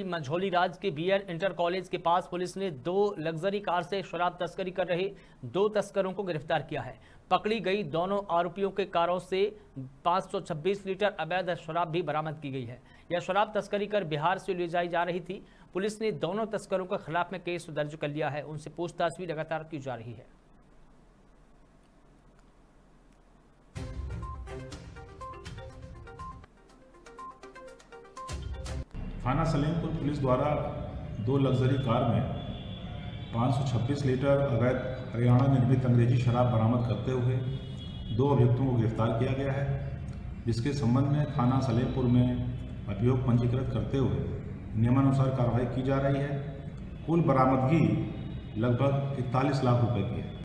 मंझौली राज के BEd inter college के पास police ने दो लग्जरी कार से शराब तस्करी कर रहे दो तस्करों को गिरफ़्तार किया है। पकड़ी गई दोनों आरोपियों के कारों से 526 लीटर अवैध शराब भी बरामद की गई है। यह शराब तस्करी कर बिहार से ले जाई जा रही थी। पुलिस ने दोनों तस्करों के खिलाफ में केस दर्ज कर लिया है। उनसे पूछताछ भी लगातार की जा रही है। थाना सलेमपुर पुलिस द्वारा दो लग्जरी कार में 526 लीटर अवैध हरियाणा निर्मित अंग्रेज़ी शराब बरामद करते हुए दो अभियुक्तों को गिरफ़्तार किया गया है, जिसके संबंध में थाना सलेमपुर में अभियोग पंजीकृत करते हुए नियमानुसार कार्रवाई की जा रही है। कुल बरामदगी लगभग इकतालीस लाख रुपए की है।